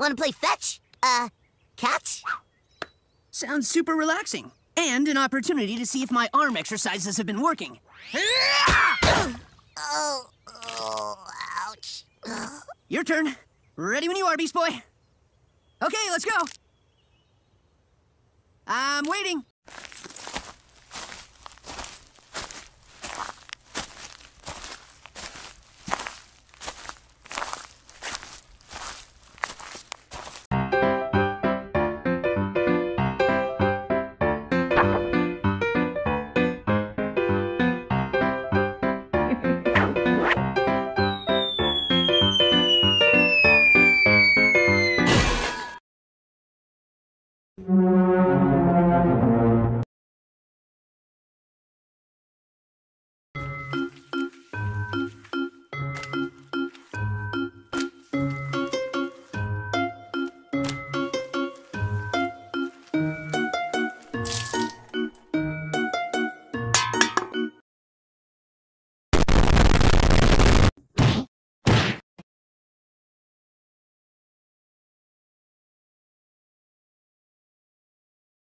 Want to play fetch? Uh, catch? Sounds super relaxing. And an opportunity to see if my arm exercises have been working. oh, oh, ouch. Your turn. Ready when you are, Beast Boy. Okay, let's go. I'm waiting.